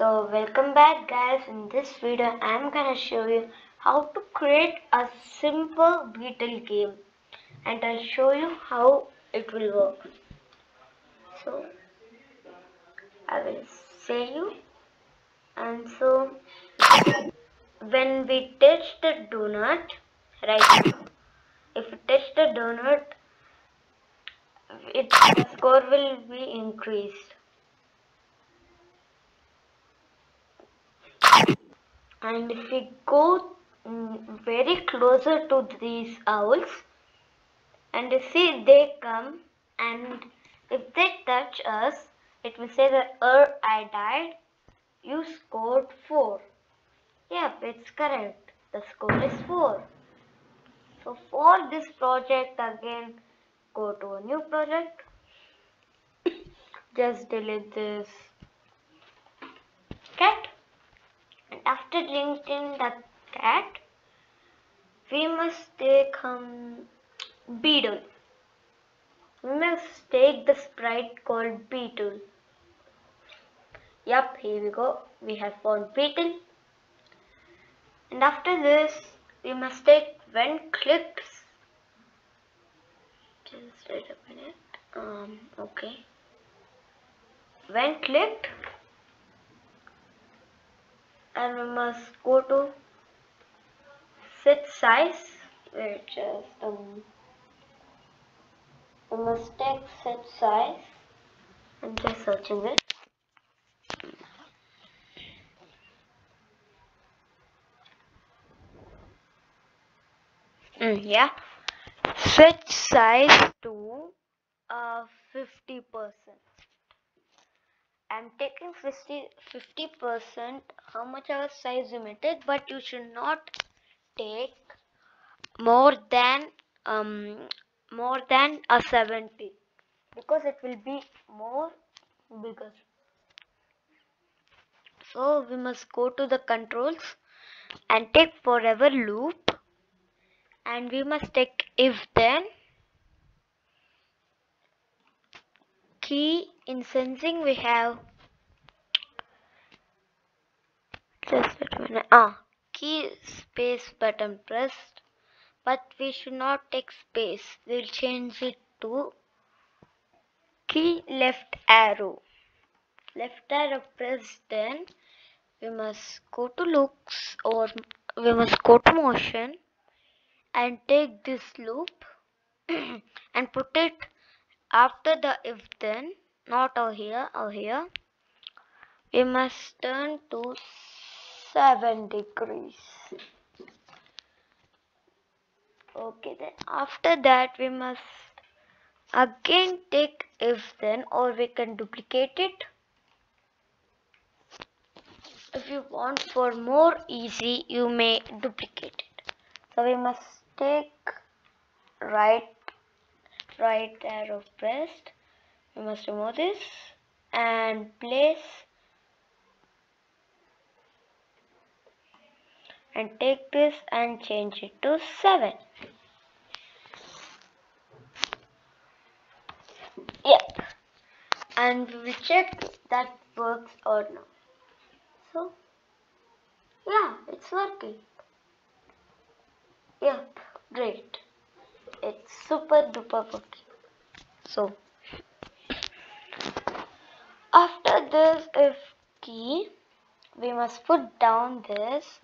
So welcome back guys. In this video I am gonna show you how to create a simple beetle game and I'll show you how it will work. So I will say you and so when we touch the donut right if you touch the donut its score will be increased and if we go mm, very closer to these owls and you see they come and if they touch us it will say that er I died. You scored 4 yep it's correct. The score is 4 so for this project again go to a new project. Just delete this. Cat and after deleting the cat we must take um beetle. We must take the sprite called beetle. Yep here we go. We have found beetle. And after this we must take when clicked just wait a minute. Um okay. When clicked and we must go to set size which is um we must take set size. And just searching it. Mm, yeah. Switch size to uh 50 percent i'm taking 50 percent. How much our size take but you should not take more than um more than a 70 because it will be more bigger. So we must go to the controls and take forever loop. And we must take if then key in sensing we have just wait a minute ah key space button pressed but we should not take space. We'll change it to key left arrow. Left arrow pressed then we must go to looks or we must go to motion and take this loop and put it after the if then not over here or here. We must turn to 7 degrees. Okay then after that we must again take if then or we can duplicate it. If you want for more easy you may duplicate it. So we must take right right arrow pressed. We must remove this and place and take this and change it to 7 yep. And we will check that works or not. So yeah it's working. Yep great. It's super duper working. So after this if key we must put down this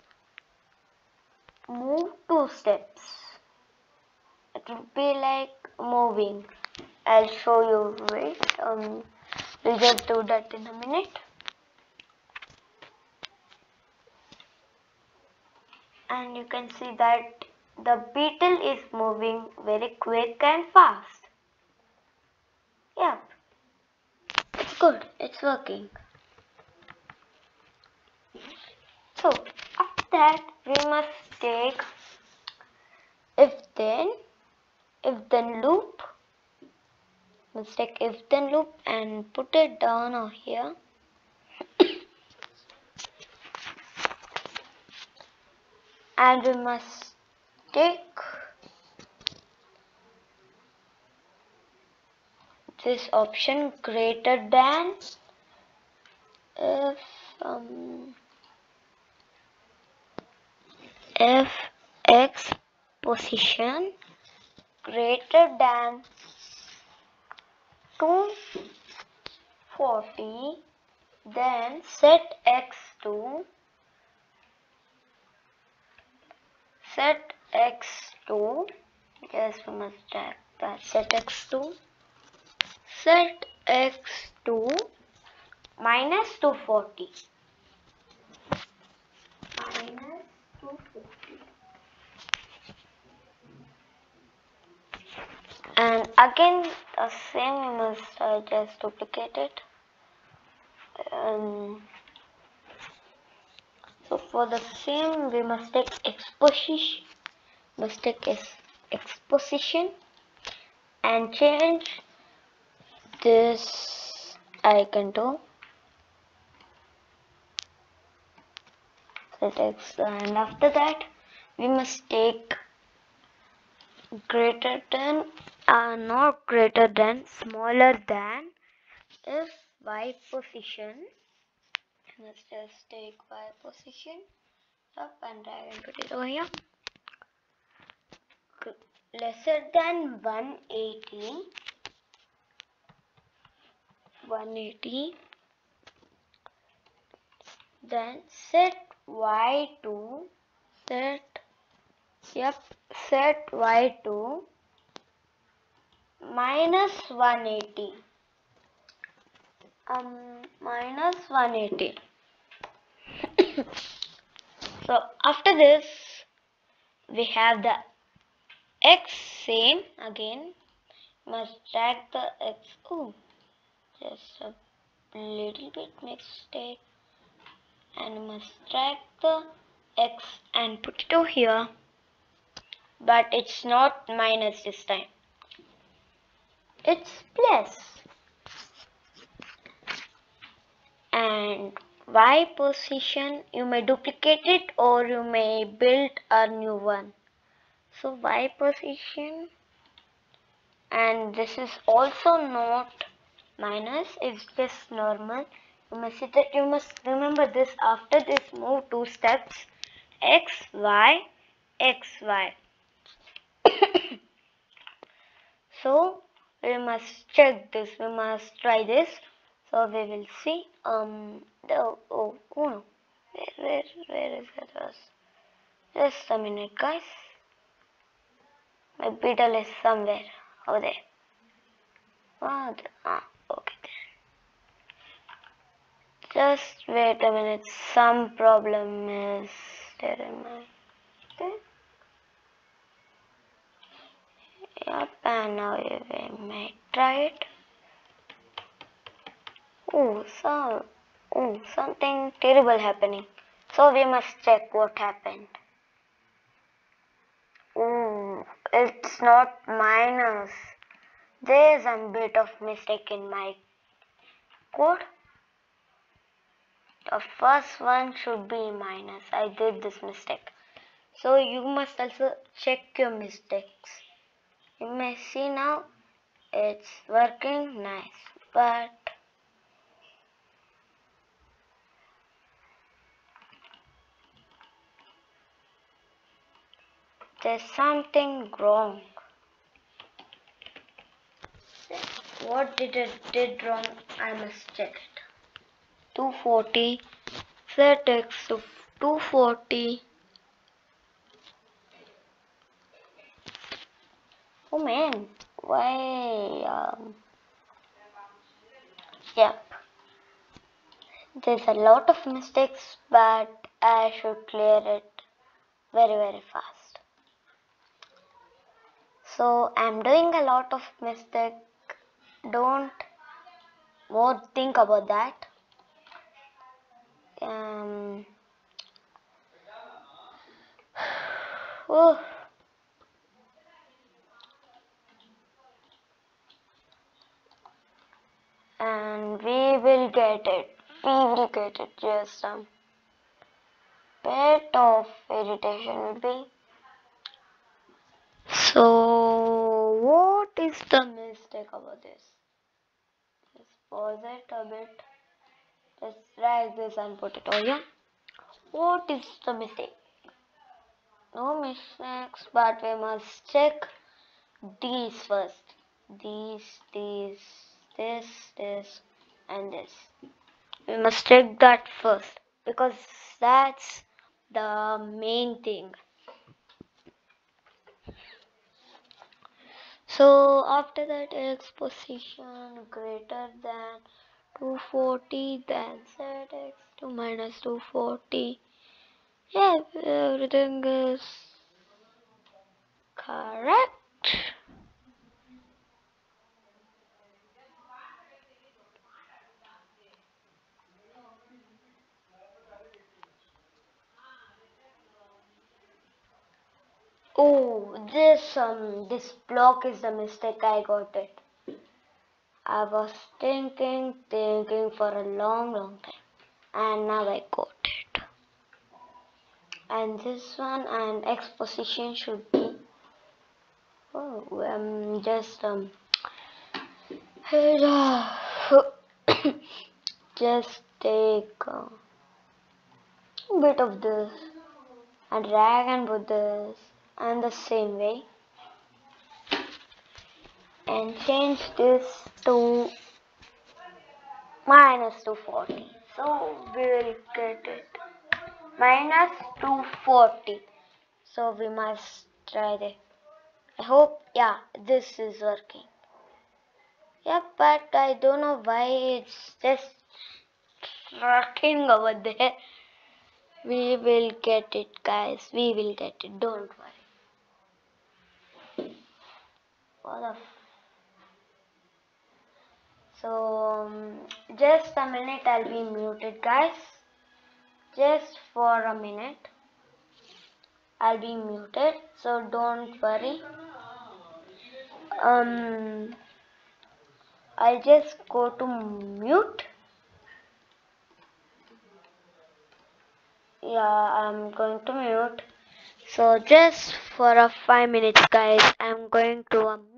move two steps. It will be like moving. I'll show you wait um we'll just do that in a minute. And you can see that the beetle is moving very quick and fast. Yep it's good. It's working. So after that we must take if then if then loop let's take if then loop and put it down here. And we must take this option greater than if um, if x position greater than 240 then set x to set x to yes we must check that set x to set x to minus 240 minus 240 and again the same we must just duplicate it um, so for the same we must take x position must take ex x position and change this icon to x and after that we must take greater than uh, not greater than smaller than if y position. Let's just take y position. Up and drag and put it over here. Lesser than 180 180 then set y to set yep set y to minus 180 um minus 180 so after this we have the x same again. Must drag the x. Oh just a little bit mistake. And must drag the x and put it over here but it's not minus this time. It's plus. And y position you may duplicate it or you may build a new one. So y position and this is also not minus it's just normal. You must see that you must remember this. After this move two steps. X y x y so we must check this we must try this. So we will see um the oh, oh no. Where where where is it was? Just a minute guys. My beetle is somewhere over there. The, ah, okay then. just wait a minute some problem is there in my okay. Yep, and now we may try it. Oh, so, oh, something terrible happening. So we must check what happened. Oh, it's not minus. There's a bit of mistake in my code. The first one should be minus. I did this mistake. So you must also check your mistakes you may see now it's working nice but there's something wrong. What did it did wrong? I must check it 240 set x to 240 Oh man, why? Um, yep. There's a lot of mistakes, but I should clear it very very fast. So I'm doing a lot of mistake. Don't more think about that. Um. Oh. And we will get it. We will get it. Just some bit of irritation will be. So, what is the mistake about this? Just pause it a bit. Just drag this and put it over here. What is the mistake? No mistakes, but we must check these first. These, these, this, this, and this. We must check that first because that's the main thing. So after that x position greater than 240 then set x to minus 240 yeah everything is correct oh this um this block is the mistake i got it. I was thinking thinking for a long long time and now i got it. And this one and x position should be oh um just um just take a bit of this and drag and put this and the same way. And change this to minus 240 so we will get it. Minus 240 so we must try that. I hope yeah this is working. Yeah but I don't know why it's just rocking over there. We will get it guys. We will get it. Don't worry what the so um, just a minute I'll be muted guys. Just for a minute I'll be muted so don't worry. Um I'll just go to mute. Yeah I'm going to mute. So just for a five minutes guys I'm going to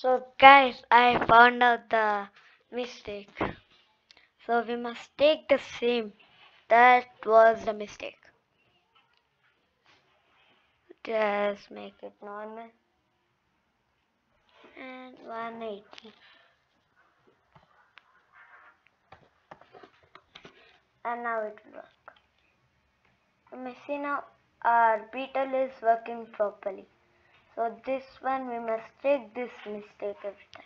So guys, I found out the mistake. So we must take the same. That was the mistake. Just make it normal. And 180. And now it will work. You may see now our beetle is working properly. So this one we must take this mistake every time.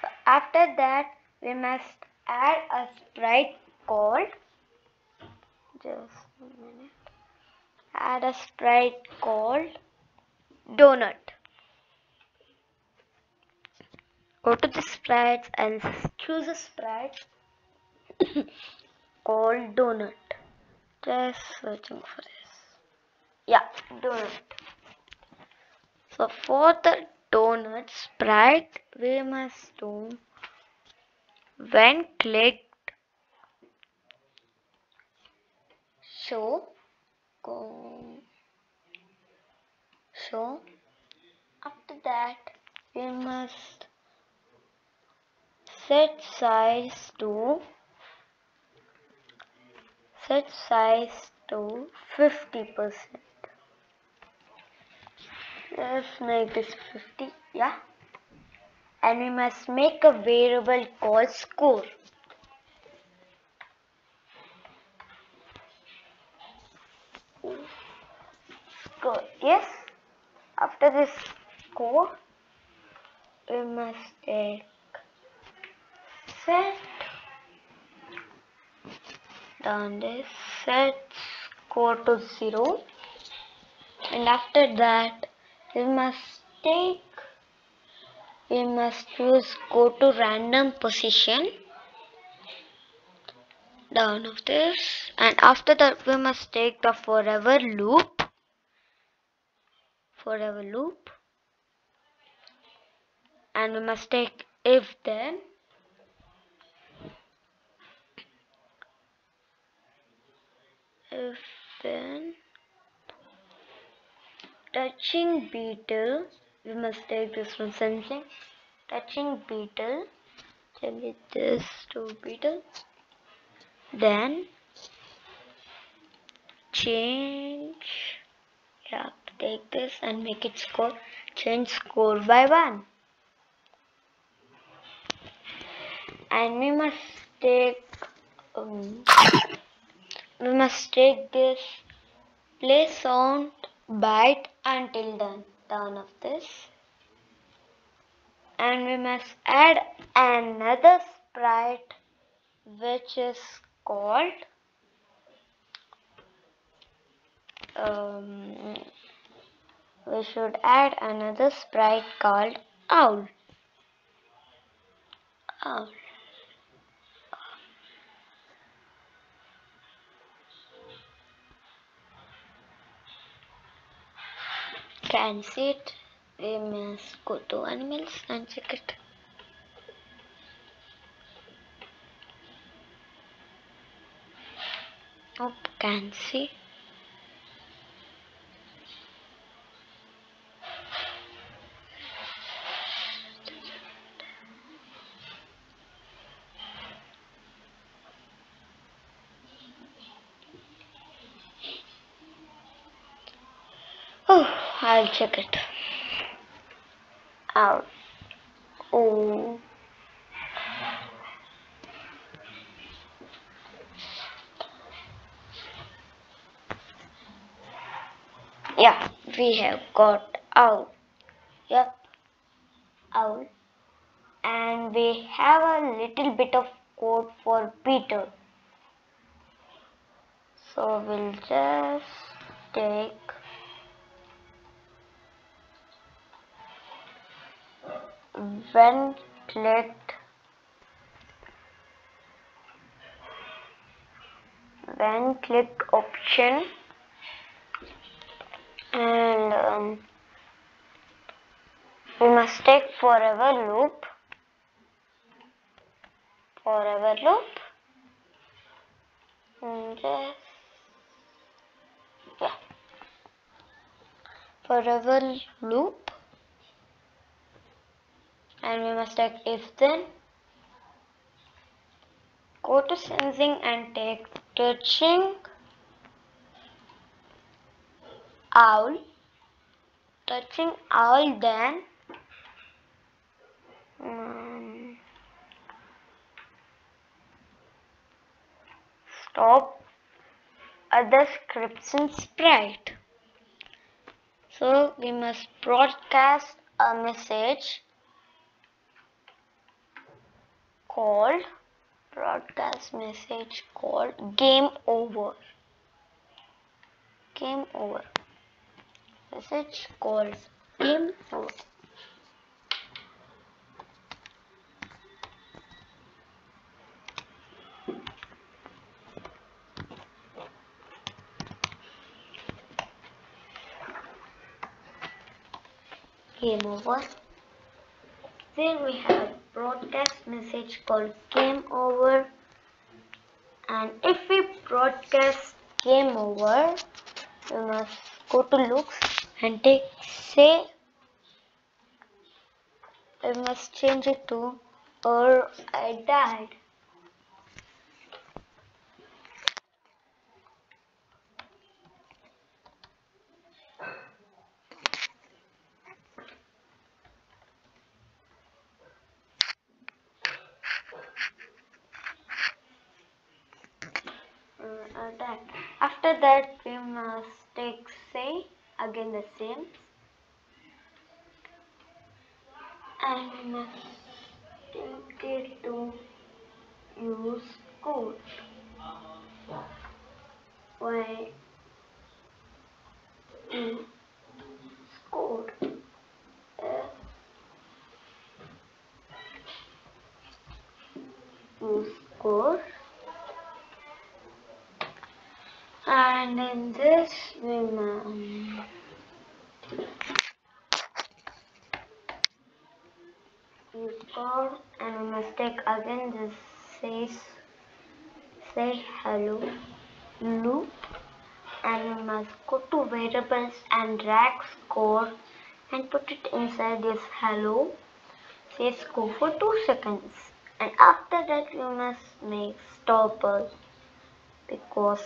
So after that we must add a sprite called just a minute. Add a sprite called donut. Go to the sprites and choose a sprite called donut. Just searching for this yeah donut. So for the donut sprite we must do when clicked show go. Show after that we must set size to set size to 50 percent let's make this 50 yeah? And we must make a variable called score. Score yes? After this score we must take set. Down this set score to 0 and after that we must take we must use go to random position. Down of this. And after that we must take the forever loop. Forever loop. And we must take if then. If then touching beetle we must take this from sensing touching beetle change this to beetle. Then change yeah take this and make it score change score by one. And we must take um, we must take this play sound byte until done down of this. And we must add another sprite which is called um, we should add another sprite called owl. Owl can see it um, we must go to animals and check it. Oh can see Oh, I'll check it out. Um, oh. Yeah, we have got out. Yep, out. And we have a little bit of code for Peter. So we'll just take when clicked when clicked option and um, we must take forever loop forever loop and just yeah forever loop and we must take if then. Go to sensing and take touching owl. Touching owl then. Um, stop. Other scripts in sprite. So we must broadcast a message called broadcast message called game over. Game over. Message called game over. Game over. Then we have broadcast message called game over. And if we broadcast game over we must go to looks and take say we must change it to or I died uh, that. After that we must uh, take say again the same. And must take it to use code why? Hmm. Must go to variables and drag score and put it inside this hello. Say score for 2 seconds. And after that we must make stopper because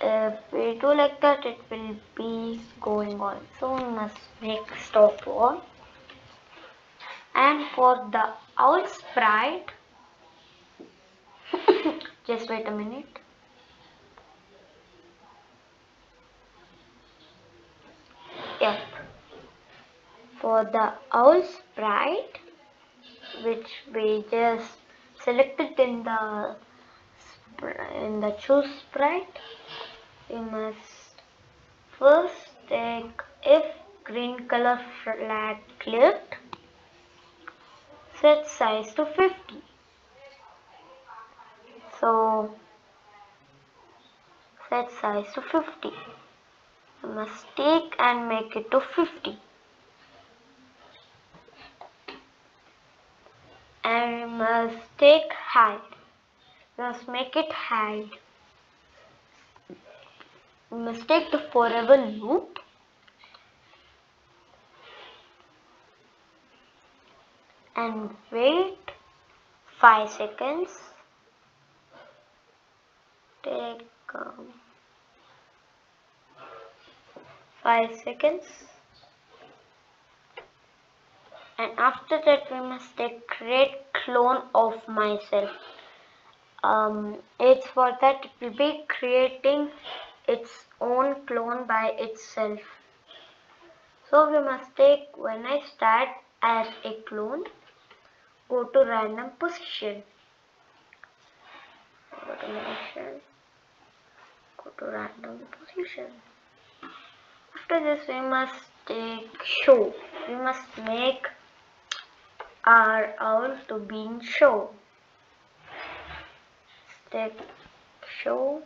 if we do like that it will be going on. So we must make stopper. And for the owl sprite just wait a minute yep for the owl sprite which we just selected in the in the choose sprite we must first take if green color flag clicked set size to 50 so set size to 50 we must take and make it to 50 and we must take height we must make it hide we must take the forever loop. And wait 5 seconds. Take um, 5 seconds. And after that we must take create clone of myself. Um, it's for that it will be creating its own clone by itself. So we must take when I start as a clone go to random position. Go to random position after this we must take show. We must make our owl to be in show. Take show.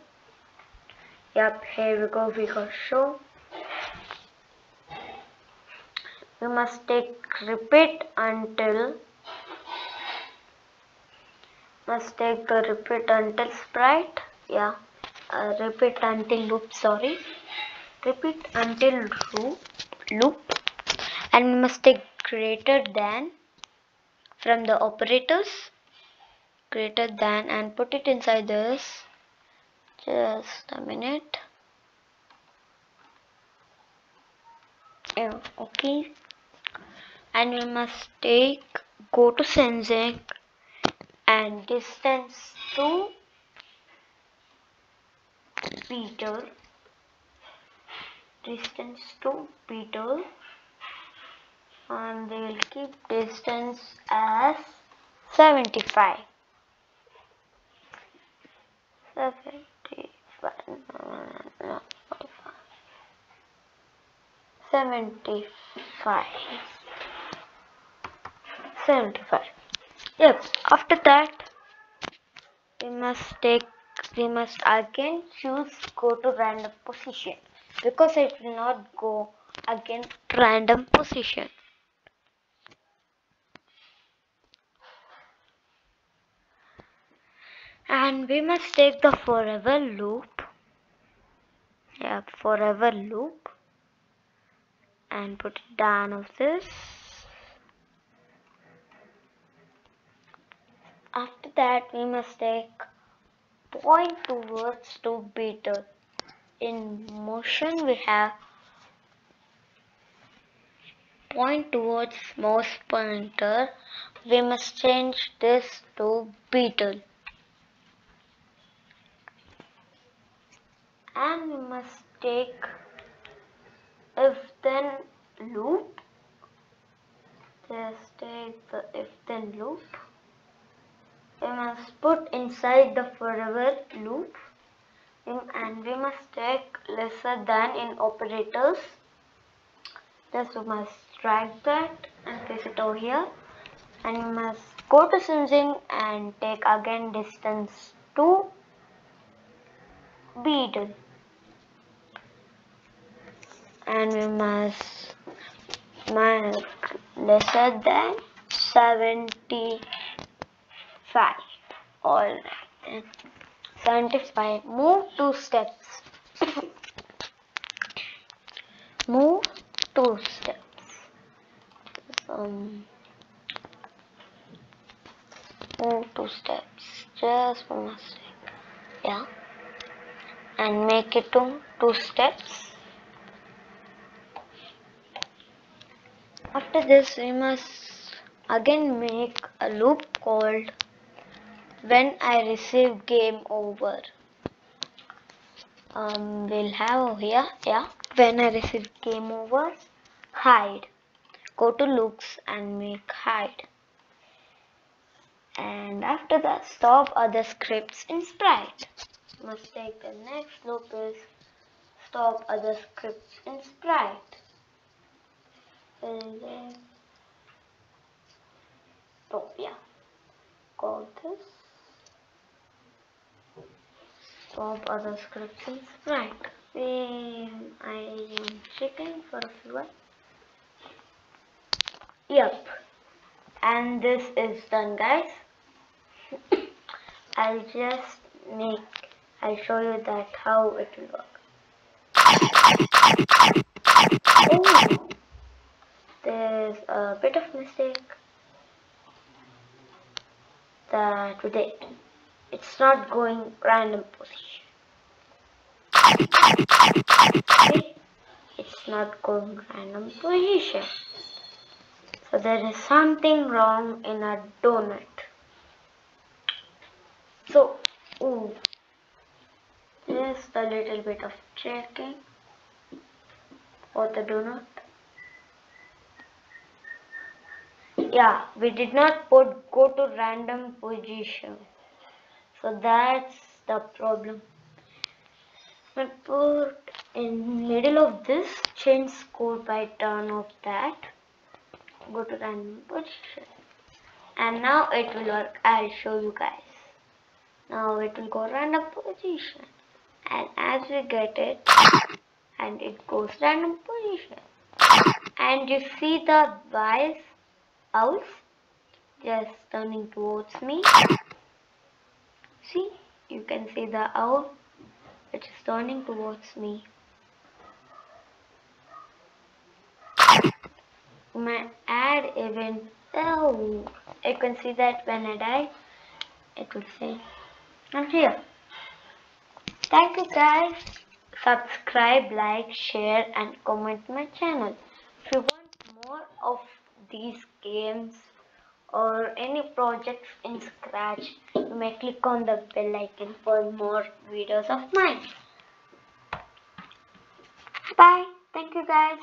Yep here we go we got show. We must take repeat until must take the repeat until sprite. Yeah uh, repeat until loop sorry repeat until loop and we must take greater than from the operators greater than and put it inside this. Just a minute. Yeah, okay. And we must take go to sensing and distance to Peter distance to Peter. And they will keep distance as 75 75 no, 75 75 yep after that we must take we must again choose go to random position because it will not go again random position. And we must take the forever loop. Yeah forever loop. And put it down of this. After that we must take point towards to beetle in motion we have point towards mouse pointer we must change this to beetle. And we must take if then loop. Just take the if then loop. We must put inside the forever loop Mm, and we must take lesser than in operators. Just we must drag that and place it over here. And we must go to sensing and take again distance to beetle and we must mark lesser than 75 alright then 75 move two steps. Move two steps. Um, move two steps. Just one mistake yeah. And make it to two steps. After this we must again make a loop called when I receive game over. Um, we'll have here yeah. When I receive game over hide. Go to looks and make hide. And after that stop other scripts in sprite. Must take the next loop is stop other scripts in sprite. And then oh yeah. Call this stop other scripts Right, then I am checking for a few yep. And this is done guys. I'll just make I'll show you that how it will work. Oh, there's a bit of mistake that we did. It's not going random position it's not going random position. So there is something wrong in a donut. So ooh, just a little bit of checking for the donut. Yeah we did not put go to random position. So that's the problem we put in middle of this change code by turn of that. Go to random position. And now it will work. I'll show you guys. Now it will go random position. And as we get it and it goes random position. And you see the wise owls just turning towards me. See? You can see the owl which is turning towards me. My add event oh you can see that when I die it will say I'm here. Thank you guys. Subscribe like share and comment my channel. If you want more of these games or any projects in scratch you may click on the bell icon for more videos of mine. Bye. Thank you guys